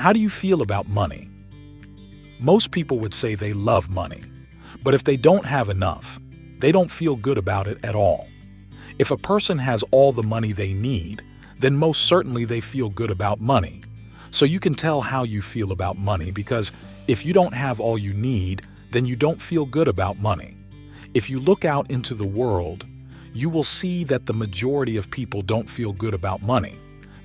How do you feel about money? Most people would say they love money, but if they don't have enough, they don't feel good about it at all. If a person has all the money they need, then most certainly they feel good about money. So you can tell how you feel about money because if you don't have all you need, then you don't feel good about money. If you look out into the world, you will see that the majority of people don't feel good about money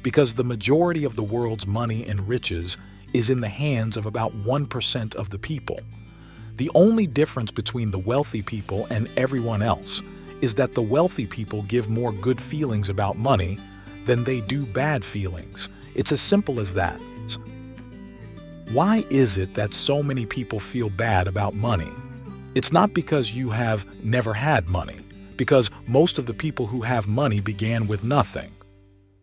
because the majority of the world's money and riches is in the hands of about 1% of the people. The only difference between the wealthy people and everyone else is that the wealthy people give more good feelings about money than they do bad feelings. It's as simple as that. Why is it that so many people feel bad about money? It's not because you have never had money, because most of the people who have money began with nothing.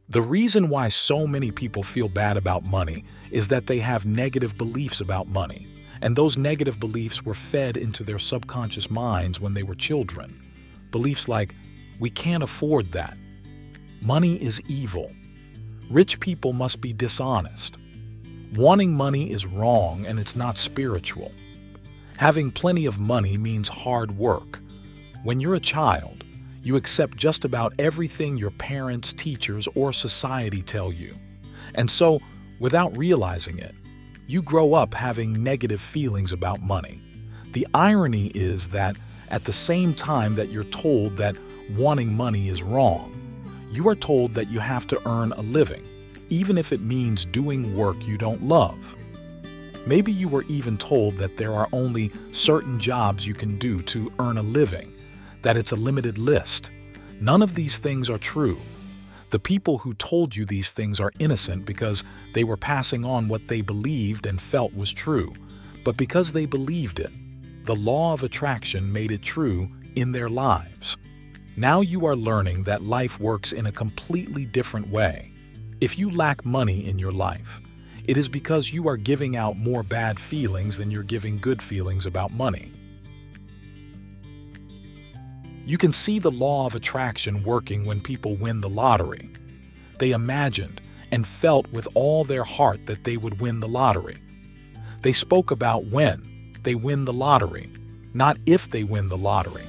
The reason why so many people feel bad about money is that they have negative beliefs about money, and those negative beliefs were fed into their subconscious minds when they were children. Beliefs like, we can't afford that. Money is evil. Rich people must be dishonest. Wanting money is wrong and it's not spiritual. Having plenty of money means hard work. When you're a child, you accept just about everything your parents, teachers, or society tell you. And so, without realizing it, you grow up having negative feelings about money. The irony is that at the same time that you're told that wanting money is wrong, you are told that you have to earn a living, even if it means doing work you don't love. Maybe you were even told that there are only certain jobs you can do to earn a living that it's a limited list. None of these things are true. The people who told you these things are innocent because they were passing on what they believed and felt was true. But because they believed it, the law of attraction made it true in their lives. Now you are learning that life works in a completely different way. If you lack money in your life, it is because you are giving out more bad feelings than you're giving good feelings about money. You can see the law of attraction working when people win the lottery. They imagined and felt with all their heart that they would win the lottery. They spoke about when they win the lottery, not if they win the lottery.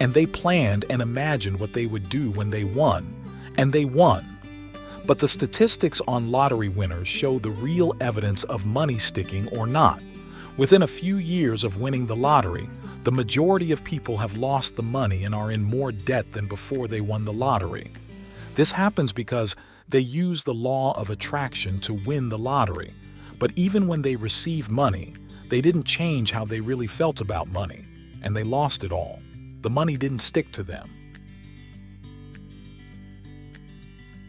And they planned and imagined what they would do when they won, and they won. But the statistics on lottery winners show the real evidence of money sticking or not. Within a few years of winning the lottery, the majority of people have lost the money and are in more debt than before they won the lottery. This happens because they use the law of attraction to win the lottery. But even when they received money, they didn't change how they really felt about money, and they lost it all. The money didn't stick to them.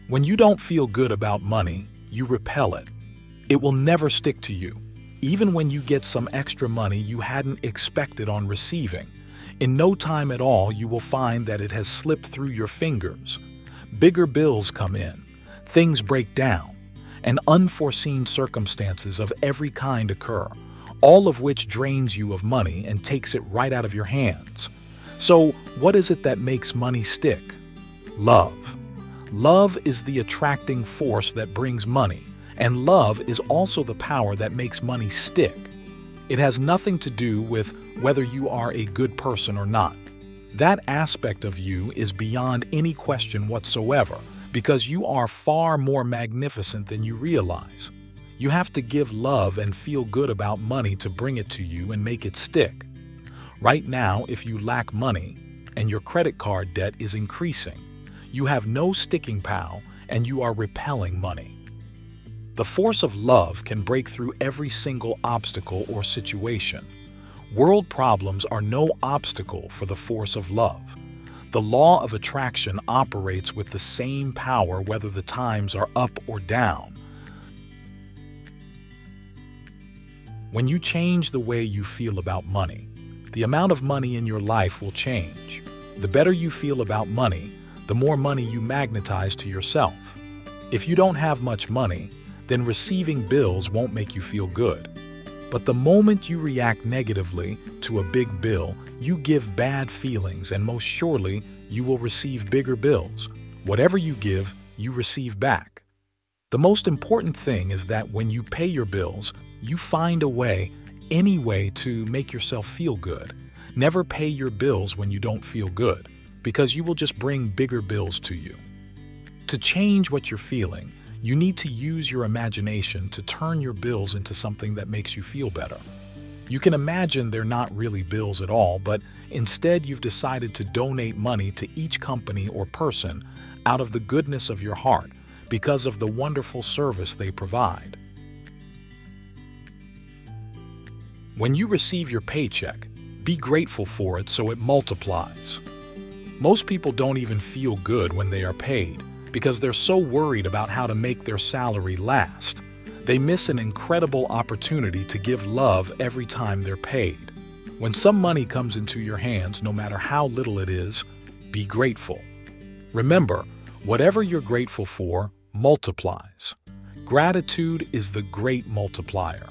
When you don't feel good about money, you repel it. It will never stick to you even when you get some extra money you hadn't expected on receiving. In no time at all, you will find that it has slipped through your fingers. Bigger bills come in, things break down, and unforeseen circumstances of every kind occur, all of which drains you of money and takes it right out of your hands. So, what is it that makes money stick? Love. Love is the attracting force that brings money and love is also the power that makes money stick. It has nothing to do with whether you are a good person or not. That aspect of you is beyond any question whatsoever because you are far more magnificent than you realize. You have to give love and feel good about money to bring it to you and make it stick. Right now, if you lack money and your credit card debt is increasing, you have no sticking power and you are repelling money. The force of love can break through every single obstacle or situation. World problems are no obstacle for the force of love. The law of attraction operates with the same power whether the times are up or down. When you change the way you feel about money, the amount of money in your life will change. The better you feel about money, the more money you magnetize to yourself. If you don't have much money, then receiving bills won't make you feel good. But the moment you react negatively to a big bill, you give bad feelings and most surely you will receive bigger bills. Whatever you give, you receive back. The most important thing is that when you pay your bills, you find a way, any way to make yourself feel good. Never pay your bills when you don't feel good, because you will just bring bigger bills to you. To change what you're feeling, you need to use your imagination to turn your bills into something that makes you feel better. You can imagine they're not really bills at all, but instead you've decided to donate money to each company or person out of the goodness of your heart because of the wonderful service they provide. When you receive your paycheck, be grateful for it so it multiplies. Most people don't even feel good when they are paid because they're so worried about how to make their salary last. They miss an incredible opportunity to give love every time they're paid. When some money comes into your hands, no matter how little it is, be grateful. Remember, whatever you're grateful for multiplies. Gratitude is the great multiplier.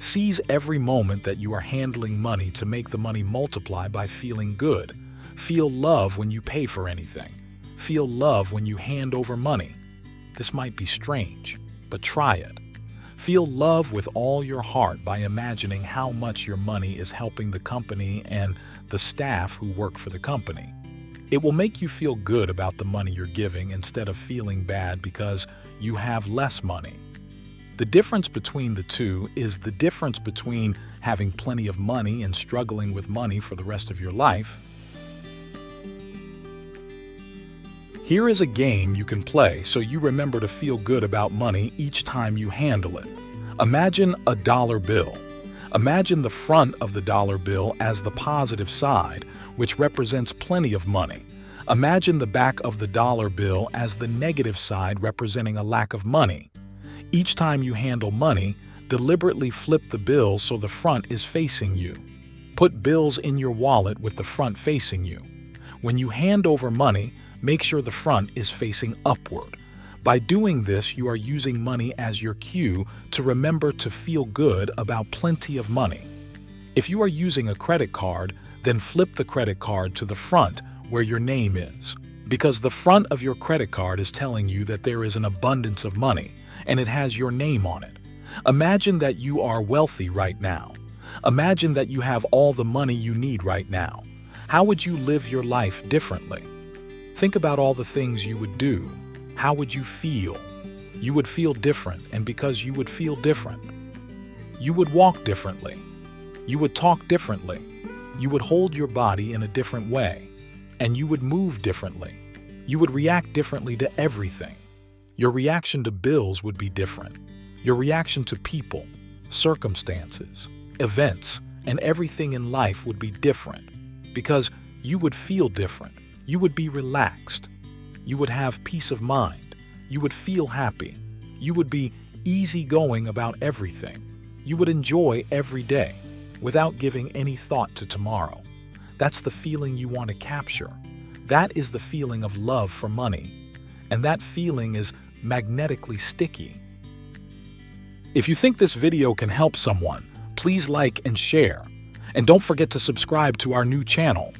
Seize every moment that you are handling money to make the money multiply by feeling good. Feel love when you pay for anything. Feel love when you hand over money. This might be strange, but try it. Feel love with all your heart by imagining how much your money is helping the company and the staff who work for the company. It will make you feel good about the money you're giving instead of feeling bad because you have less money. The difference between the two is the difference between having plenty of money and struggling with money for the rest of your life. Here is a game you can play so you remember to feel good about money each time you handle it. Imagine a dollar bill. Imagine the front of the dollar bill as the positive side, which represents plenty of money. Imagine the back of the dollar bill as the negative side representing a lack of money. Each time you handle money, deliberately flip the bill so the front is facing you. Put bills in your wallet with the front facing you. When you hand over money, make sure the front is facing upward. By doing this, you are using money as your cue to remember to feel good about plenty of money. If you are using a credit card, then flip the credit card to the front where your name is. Because the front of your credit card is telling you that there is an abundance of money and it has your name on it. Imagine that you are wealthy right now. Imagine that you have all the money you need right now. How would you live your life differently? Think about all the things you would do. How would you feel? You would feel different, and because you would feel different, you would walk differently. You would talk differently. You would hold your body in a different way, and you would move differently. You would react differently to everything. Your reaction to bills would be different. Your reaction to people, circumstances, events, and everything in life would be different because you would feel different. You would be relaxed. You would have peace of mind. You would feel happy. You would be easygoing about everything. You would enjoy every day without giving any thought to tomorrow. That's the feeling you want to capture. That is the feeling of love for money. And that feeling is magnetically sticky. If you think this video can help someone, please like and share. And don't forget to subscribe to our new channel.